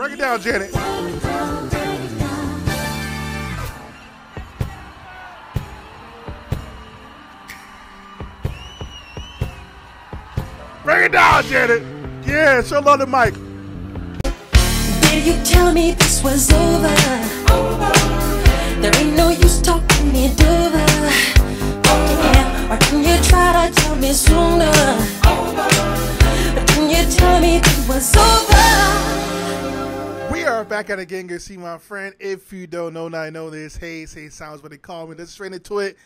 Break it down, Janet. Break it down, Janet. Yeah, show love the mic. Did you tell me this was over? There back at it again. To see my friend. If you don't know, now I know this. Hey, say sounds what they call me. Let's straight into it.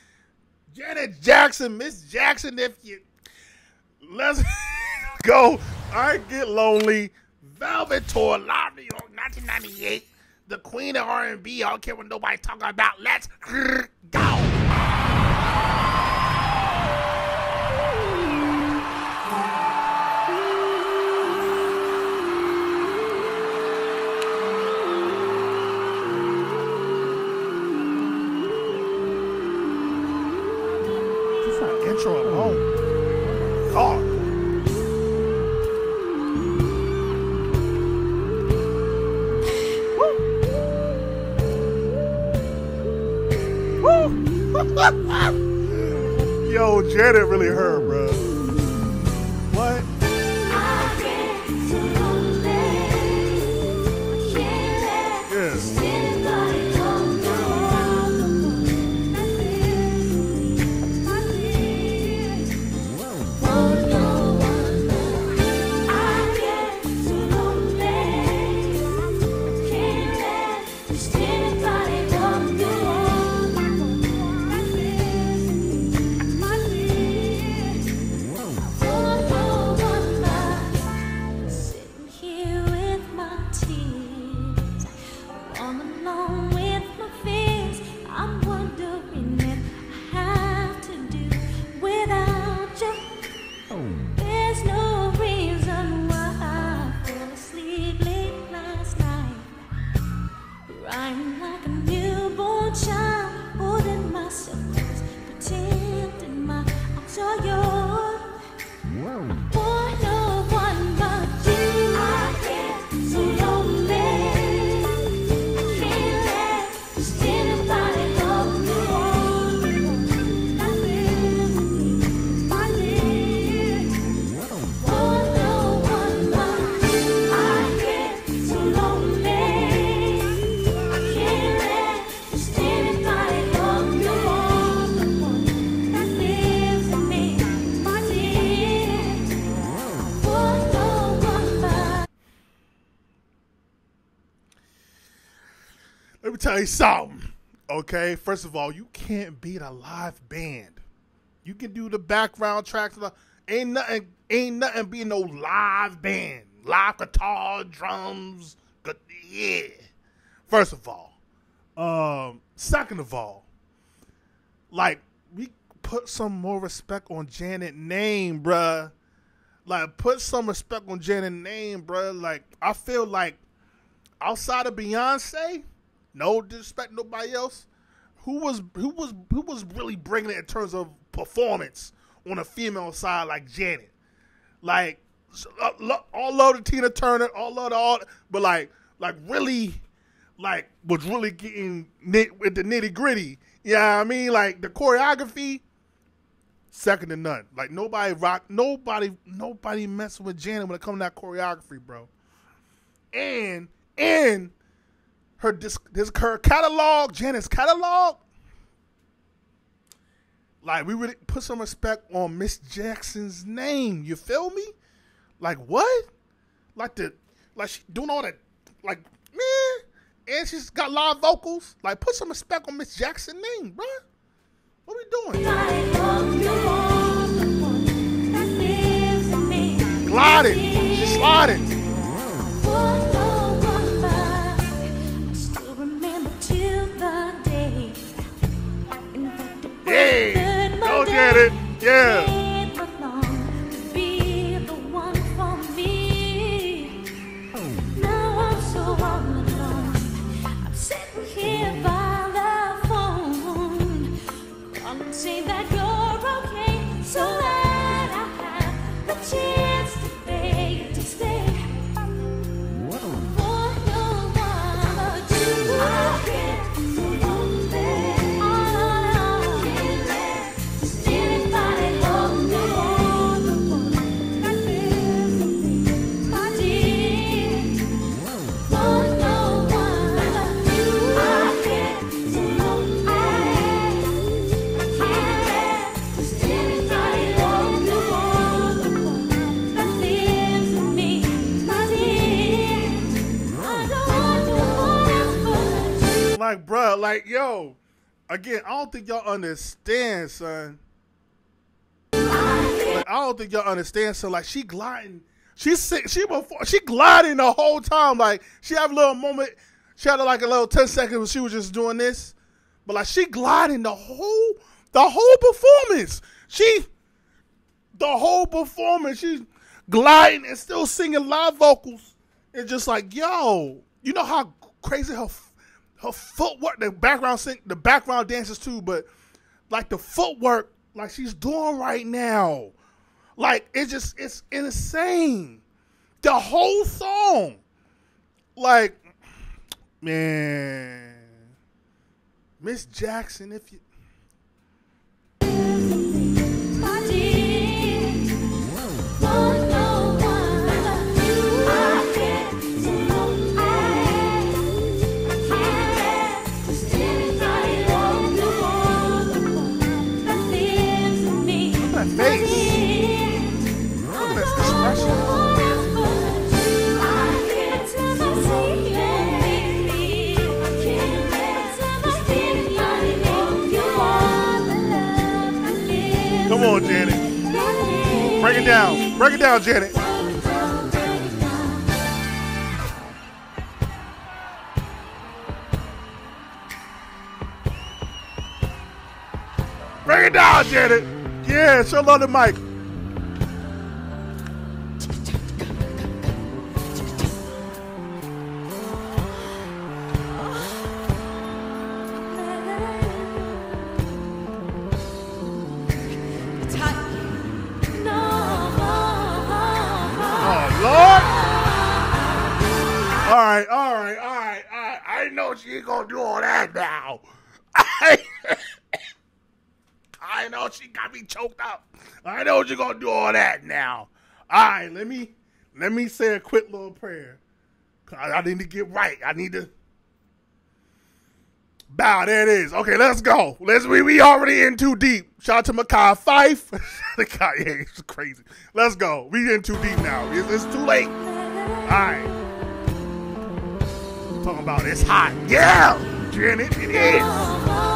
Janet Jackson, Miss Jackson, if you let's go. I get lonely. Velvet Tour, live New York, 1998. The Queen of R&B. I don't care what nobody talking about. Let's go. That intro alone. God. Yo, Janet really hurt, bro. Tell you something. Okay, first of all, you can't beat a live band. You can do the background tracks. Ain't nothing. Ain't nothing being no live band. Live guitar, drums. Yeah. First of all, um, second of all, like we put some more respect on Janet name, bruh. Like put some respect on Janet name, bruh. Like I feel like outside of Beyonce, no disrespect nobody else. Who was who was who was really bringing it in terms of performance on a female side like Janet? Like uh, all love to Tina Turner, all love to all, but like like really like was really getting with the nitty gritty. Yeah, I mean like the choreography, second to none. Like nobody rock, nobody nobody messing with Janet when it comes to that choreography, bro. And and her disc, her catalog, Janet's catalog. Like we really put some respect on Miss Jackson's name. You feel me? Like what? Like the like she doing all that like man, and she's got live vocals. Like put some respect on Miss Jackson's name, bruh. What we doing? I love you all, say that you're okay, so that I have the chance like, yo, again, I don't think y'all understand, son. Like, I don't think y'all understand. So, like, she gliding, she sick, she before, she gliding the whole time. Like, she have a little moment, she had like a little ten seconds when she was just doing this, but like, she gliding the whole, the whole performance. She, the whole performance, she's gliding and still singing live vocals. It's just like, yo, you know how crazy her her footwork, the background sing, the background dances too, but like the footwork, like she's doing right now, like it's just it's insane. The whole song, like, man, Miss Jackson, if you. That face. Look at this. Come on, Janet. Break it down. Break it down, Janet. Break it down, Janet. Yeah, show love the mic. Oh, Lord. All right, all right, all right, right. I know she ain't gonna do all that now. I, Know she got me choked up. I know you're gonna do all that now. All right, let me let me say a quick little prayer. I, I need to get right. I need to bow. There it is. Okay, let's go. Let's we we already in too deep. Shout out to Makai Fife. the guy, yeah, it's crazy. Let's go. We in too deep now. It's, it's too late. All right. Talking about it's hot. Yeah, Janet, it is.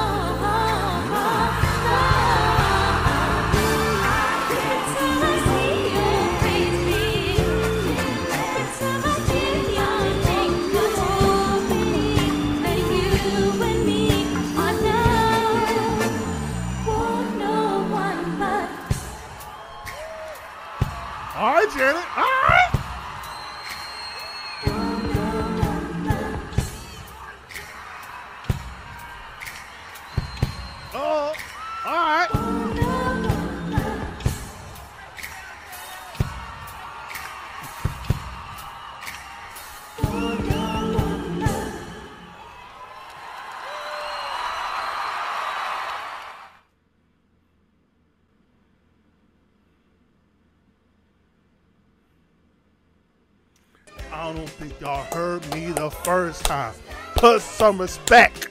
I don't think y'all heard me the first time. Put some respect,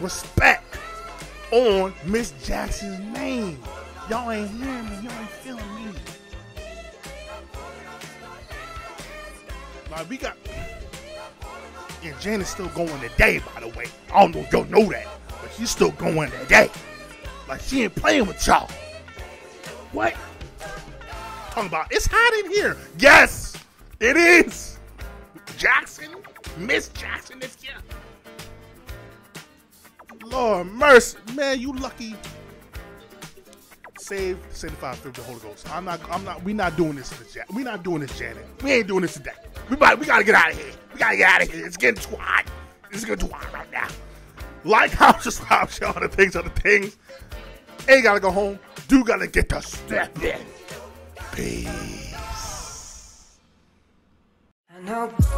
respect on Miss Jackson's name. Y'all ain't hearing me. Y'all ain't feeling me. Like we got, and Janet's still going today. By the way, I don't know if y'all know that, but she's still going today. Like she ain't playing with y'all. What? Talking about it's hot in here. Yes, it is. Jackson, Miss Jackson is here. Lord mercy, man, you lucky. Save, sanctify, with the Holy Ghost. I'm not, I'm not, we not doing this to Janet. We not doing this, Janet. We ain't doing this today. We might, we gotta get out of here. We gotta get out of here. It's getting too hot. It's getting too hot right now. Like how just how all the things the things. Ain't gotta go home. Do gotta get to step in. Peace. Know.